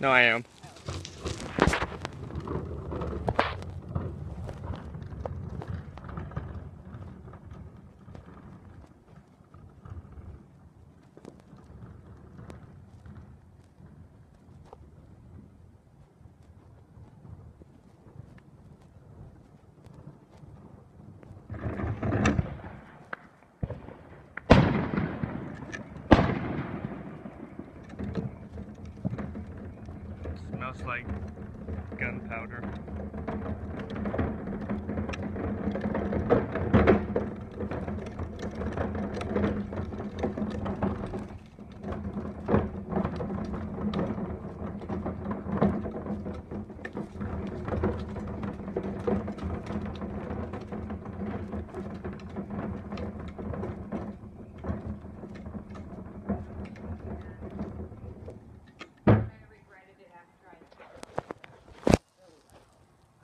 No, I am. Like gunpowder.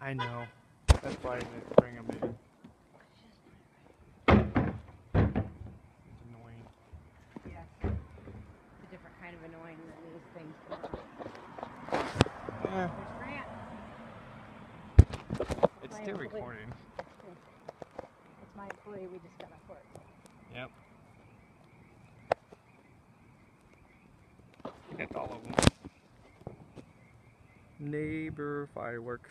I know. That's why I didn't bring them in. It's annoying. Yes. It's a different kind of annoying than these things. Yeah, There's Grant. it's My still employee- recording. It's my employee we just got off work. Yep. I that's all of them. Neighbor fireworks.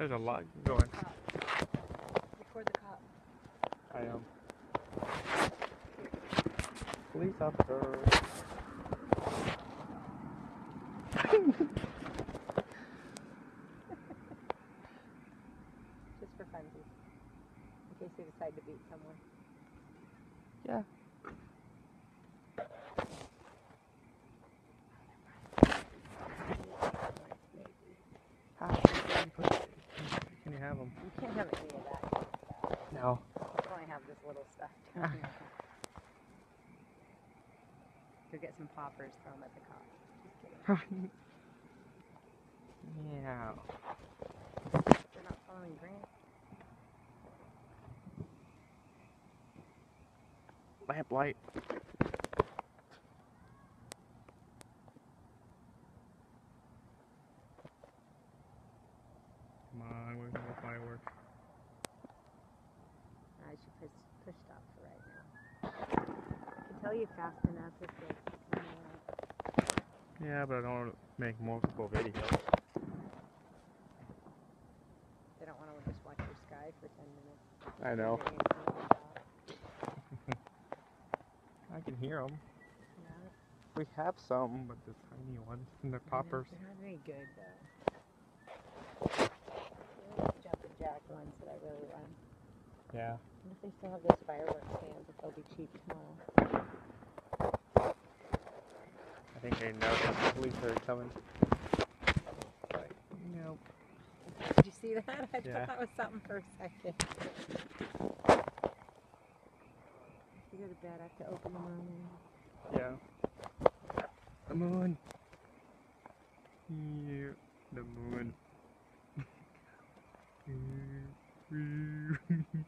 There's a lot going. Record the cop. I am. Police officer. Just for funsies. In case they decide to beat someone. Yeah. How can you put- can you have them? You can't have any of that. No. You only have this little stuff. down ah. here. Go get some poppers, throw them at the cop. Just kidding. yeah. They're not following Grant. Lamp fireworks? I should push, push stop for right now. I can tell you fast enough if it's, Yeah, but I don't want to make multiple videos. they don't want to just watch your sky for 10 minutes. I know. They're gonna turn it off. I can hear them. No, We have some, but the tiny ones and the poppers. They're not very good though. They're like jumping jack ones that I really want. Yeah. What if they still have those fireworks stands if they'll be cheap tomorrow? I think they know that the police are coming. Nope. Did you see that? I Yeah. thought that was something for a second. You go to bed, I have to open them early. Yeah. The moon. Yeah, the moon.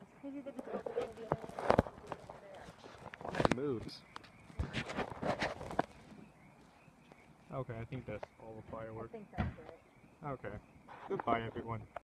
It's crazy that it's open to the other it moves. Okay, I think that's all the I fireworks. think that's right. Okay. Goodbye, everyone.